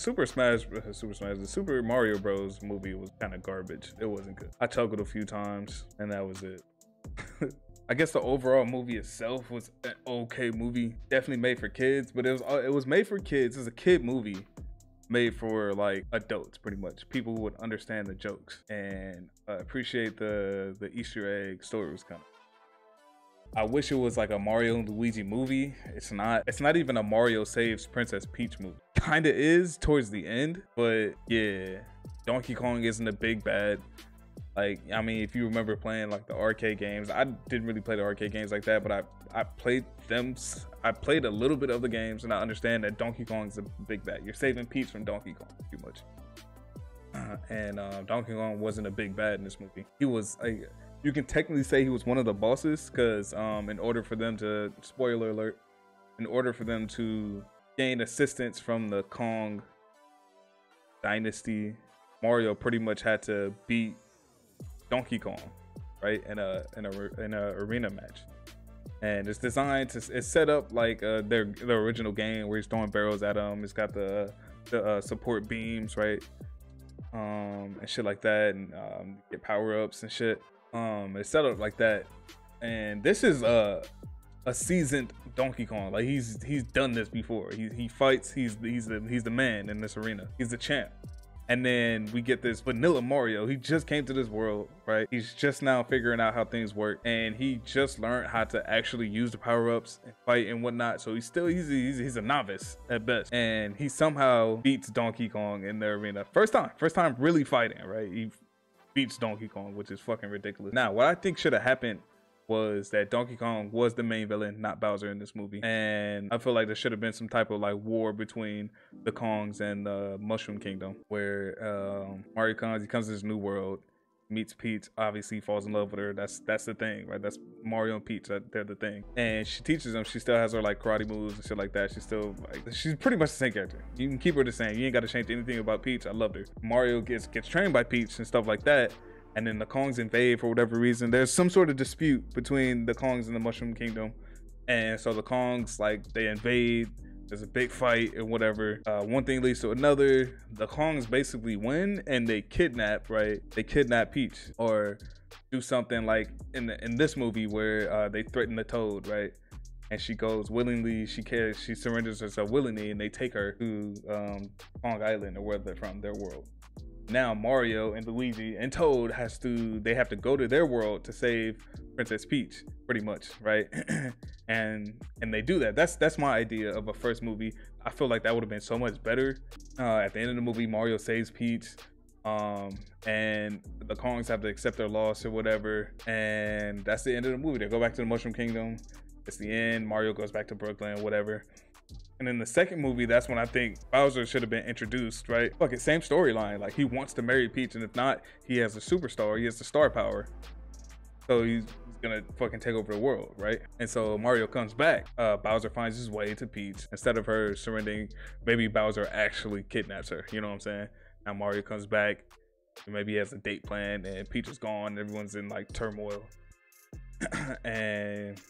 Super Smash, Super Smash, the Super Mario Bros. movie was kind of garbage. It wasn't good. I chuckled a few times, and that was it. I guess the overall movie itself was an okay movie. Definitely made for kids, but it was uh, it was made for kids. It's a kid movie made for like adults pretty much people would understand the jokes and uh, appreciate the the easter egg story was kind of I wish it was like a Mario and Luigi movie. It's not. It's not even a Mario saves Princess Peach movie. Kinda is towards the end, but yeah, Donkey Kong isn't a big bad. Like, I mean, if you remember playing like the arcade games, I didn't really play the arcade games like that, but I I played them. I played a little bit of the games, and I understand that Donkey Kong's a big bad. You're saving Peach from Donkey Kong, pretty much. Uh, and uh, Donkey Kong wasn't a big bad in this movie. He was like, you can technically say he was one of the bosses, because um, in order for them to, spoiler alert, in order for them to gain assistance from the Kong dynasty, Mario pretty much had to beat Donkey Kong, right? In a in a in a arena match, and it's designed to it's set up like uh, their the original game where he's throwing barrels at them. It's got the the uh, support beams, right? Um, and shit like that, and um, get power ups and shit. Um, it's set up like that, and this is a a seasoned Donkey Kong. Like he's he's done this before. He he fights. He's he's the he's the man in this arena. He's the champ. And then we get this vanilla Mario. He just came to this world, right? He's just now figuring out how things work, and he just learned how to actually use the power ups and fight and whatnot. So he's still he's he's, he's a novice at best, and he somehow beats Donkey Kong in the arena. First time, first time really fighting, right? He beats Donkey Kong, which is fucking ridiculous. Now, what I think should have happened was that Donkey Kong was the main villain, not Bowser in this movie. And I feel like there should have been some type of like war between the Kongs and the Mushroom Kingdom, where um, Mario comes, he comes to this new world, meets Peach, obviously falls in love with her. That's that's the thing, right? That's Mario and Peach. They're the thing. And she teaches him. She still has her like karate moves and shit like that. She's still like she's pretty much the same character. You can keep her the same. You ain't got to change anything about Peach. I loved her. Mario gets gets trained by Peach and stuff like that and then the Kongs invade for whatever reason. There's some sort of dispute between the Kongs and the Mushroom Kingdom, and so the Kongs like they invade. There's a big fight and whatever. Uh, one thing leads to another. The Kongs basically win and they kidnap. Right? They kidnap Peach or do something like in the, in this movie where uh, they threaten the Toad. Right? and she goes willingly. She cares. She surrenders herself willingly, and they take her to um, Kong Island or where they're from, their world now Mario and Luigi and Toad has to they have to go to their world to save Princess Peach, pretty much, right? and and they do that. That's that's my idea of a first movie. I feel like that would have been so much better. Uh, at the end of the movie, Mario saves Peach, um, and the Kongs have to accept their loss or whatever, and that's the end of the movie. They go back to the Mushroom Kingdom. It's the end. Mario goes back to Brooklyn, whatever. And in the second movie, that's when I think Bowser should have been introduced, right? Fuck it, same storyline. Like he wants to marry Peach, and if not, he has a superstar. He has the star power. So he's, gonna fucking take over the world, right? And so Mario comes back. Uh, Bowser finds his way to Peach. Instead of her surrendering, maybe Bowser actually kidnaps her. You know what I'm saying? Now Mario comes back. Maybe he has a date plan, and Peach is gone. Everyone's in like turmoil. and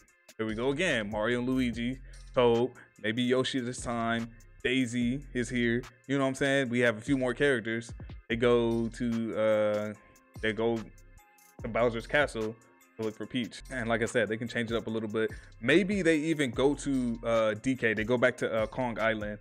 here we go again. Mario and Luigi, Toad, maybe Yoshi this time. Daisy is here. You know what I'm saying? We have a few more characters. They go to uh they go to Bowser's castle to look for Peach. And like I said, they can change it up a little bit. Maybe they even go to uh DK. They go back to uh, Kong Island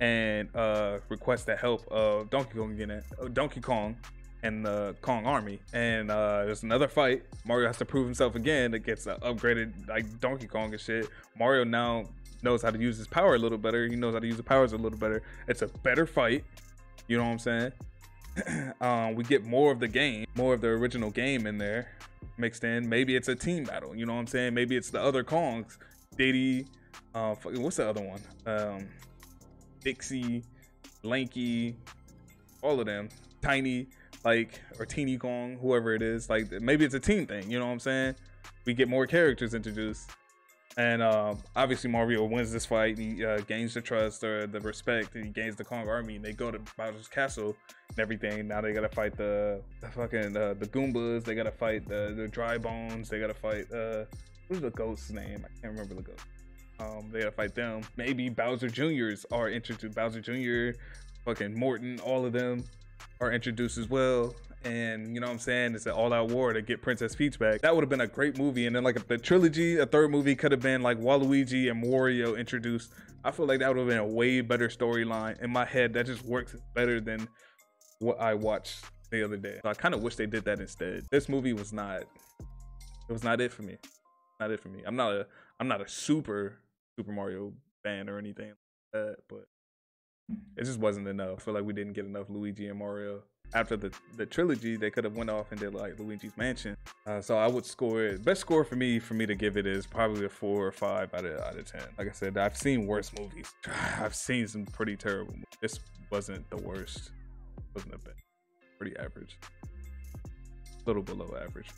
and uh request the help of Donkey Kong again. Uh, Donkey Kong and the Kong army. And uh, there's another fight. Mario has to prove himself again. It gets uh, upgraded like Donkey Kong and shit. Mario now knows how to use his power a little better. He knows how to use the powers a little better. It's a better fight. You know what I'm saying? um, we get more of the game, more of the original game in there mixed in. Maybe it's a team battle. You know what I'm saying? Maybe it's the other Kongs. Diddy, uh, what's the other one? Um, Dixie, Lanky, all of them. Tiny like or Teeny Kong, whoever it is. Like maybe it's a team thing. You know what I'm saying? We get more characters introduced, and uh, obviously Mario wins this fight. He uh, gains the trust or the respect. And he gains the Kong army, and they go to Bowser's castle and everything. Now they gotta fight the, the fucking uh, the Goombas. They gotta fight the, the Dry Bones. They gotta fight uh, who's the ghost's name? I can't remember the ghost. Um, they gotta fight them. Maybe Bowser Juniors are introduced. Bowser Jr fucking Morton, all of them are introduced as well. And you know what I'm saying? It's an all out war to get Princess Peach back. That would have been a great movie. And then like the trilogy, a third movie could have been like Waluigi and Wario introduced. I feel like that would have been a way better storyline. In my head, that just works better than what I watched the other day. So I kind of wish they did that instead. This movie was not it was not it for me. Not it for me. I'm not a I'm not a super Super Mario fan or anything like that, but it just wasn't enough. I feel like we didn't get enough Luigi and Mario. After the, the trilogy, they could have went off and did like Luigi's Mansion. Uh, so I would score it. Best score for me for me to give it is probably a four or five out of out of ten. Like I said, I've seen worse movies. I've seen some pretty terrible. Movies. This wasn't the worst. Wasn't a bad. Pretty average. A little below average.